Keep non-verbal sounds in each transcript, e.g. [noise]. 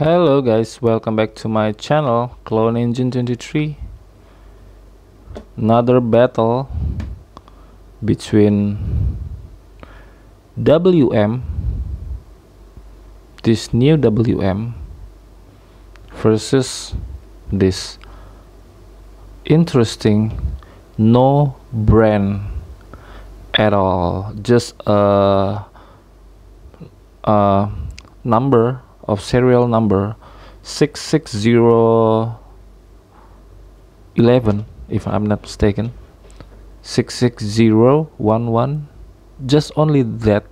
hello guys. Welcome back to my channel clone engine 23 another battle between WM this new WM versus this interesting no brand at all. Just a, a number of serial number 66011 if I'm not mistaken. 66011 just only that.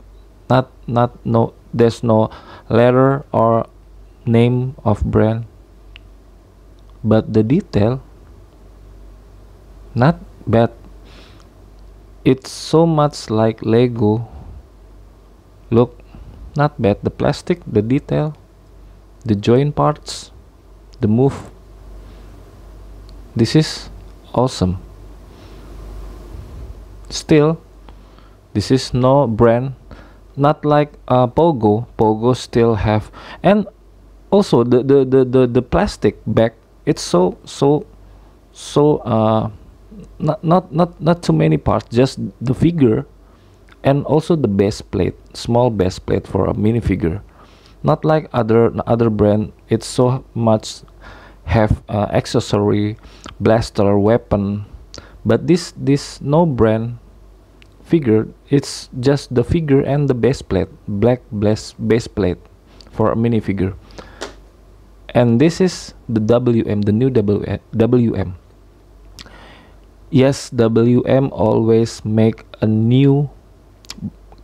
Not not no there's no letter or name of brand. But the detail not bad. It's so much like lego. Look not bad. The plastic the detail the joint parts the move. This is awesome. Still this is no brand not like uh, pogo. Pogo still have and also the the the the, the plastic bag it's so so so uh not not not not too many parts just the figure and also the base plate small base plate for a minifigure not like other other brand it's so much have uh, accessory blaster weapon. But this this no brand figure it's just the figure and the base plate black base base plate for a minifigure. And this is the WM the new WM yes WM always make a new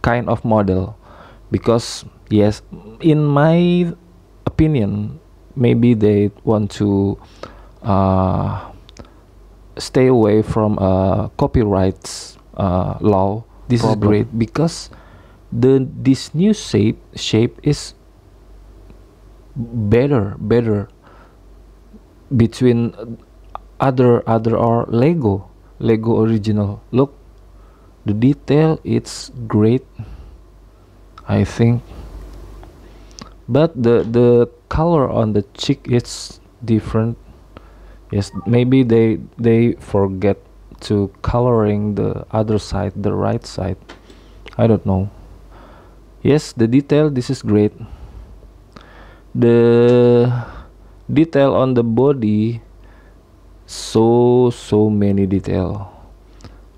kind of model because yes in my opinion maybe they want to uh, stay away from uh, copyrights uh, law. This Problem. is great because the this new shape shape is better better between other other or lego lego original. Look the detail it's great i think but the the color on the cheek is different. Yes maybe they they forget to coloring the other side the right side. I don't know. Yes the detail this is great. The detail on the body so so many detail.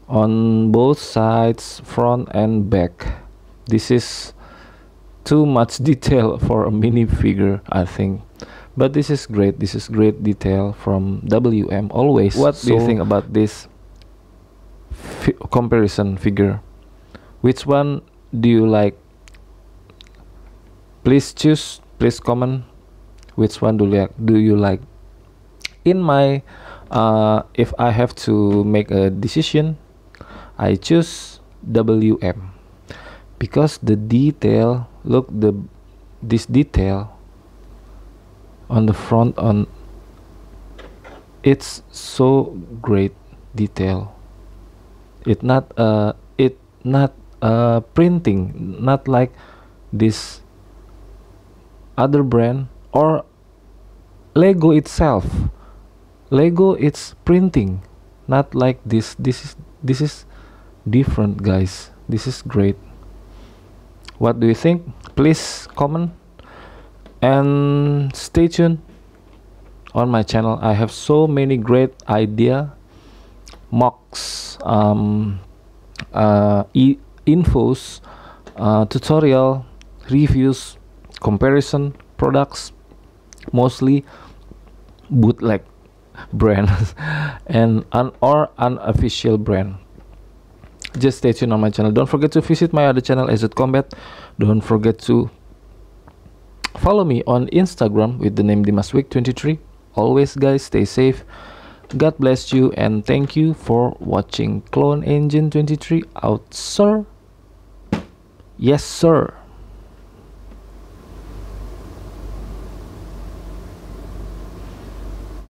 On both sides front and back. This is too much [laughs] detail for a mini figure I think. But this is great. This is great detail from WM always. What so do you think about this fi comparison figure? Which one do you like? Please choose please comment. Which one do you like do you like? In my uh, if I have to make a decision I choose WM because the detail look the this detail on the front on it's so great detail. It not uh it not uh printing not like this other brand or lego itself. Lego it's printing not like this. This is this is different guys. This is great what do you think? Please comment and stay tuned on my channel. I have so many great idea MOCs um, uh, e infos uh, tutorial reviews comparison products mostly bootleg [laughs] brands and un or unofficial brand just stay tuned on my channel. Don't forget to visit my other channel EZED Combat. Don't forget to follow me on Instagram with the name dimaswick23 always guys stay safe. God bless you and thank you for watching Clone Engine 23 out sir. Yes sir